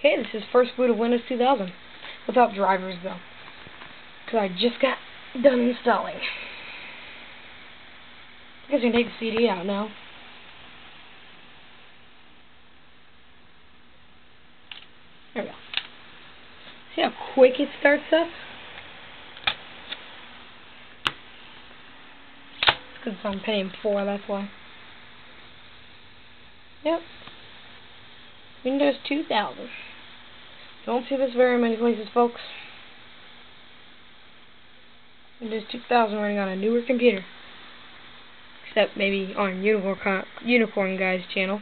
Okay, this is first boot of Windows 2000. Without drivers, though. Because I just got done installing. I guess we can take the CD out now. There we go. See how quick it starts up? It's because I'm Pentium 4, that's why. Yep. Windows 2000. Don't see this very many places, folks. Windows 2000 running on a newer computer. Except maybe on Unicorn, Unicorn Guy's channel.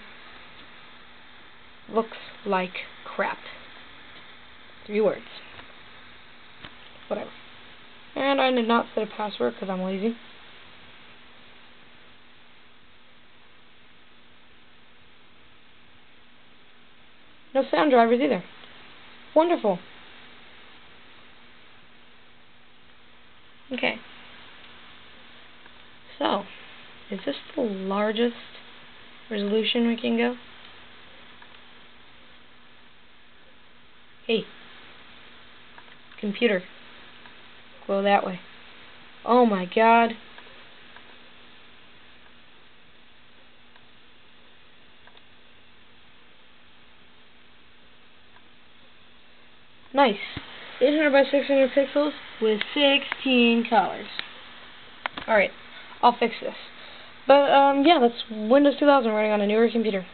Looks like crap. Three words. Whatever. And I did not set a password because I'm lazy. No sound drivers either. Wonderful. Okay. So, is this the largest resolution we can go? Hey. Computer. Go that way. Oh my god. Nice. 800 by 600 pixels with 16 colors. Alright, I'll fix this. But, um, yeah, that's Windows 2000 running on a newer computer.